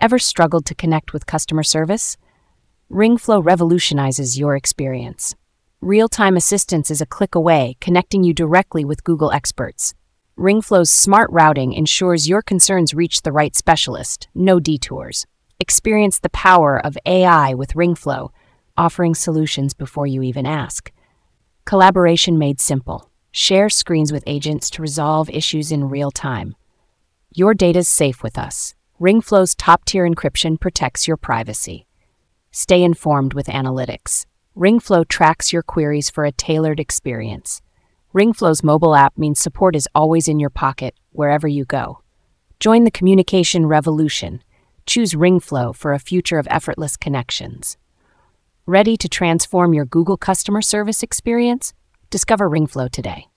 Ever struggled to connect with customer service? RingFlow revolutionizes your experience. Real time assistance is a click away, connecting you directly with Google experts. RingFlow's smart routing ensures your concerns reach the right specialist, no detours. Experience the power of AI with RingFlow, offering solutions before you even ask. Collaboration made simple. Share screens with agents to resolve issues in real time. Your data's safe with us. RingFlow's top tier encryption protects your privacy. Stay informed with analytics. RingFlow tracks your queries for a tailored experience. RingFlow's mobile app means support is always in your pocket, wherever you go. Join the communication revolution. Choose RingFlow for a future of effortless connections. Ready to transform your Google customer service experience? Discover RingFlow today.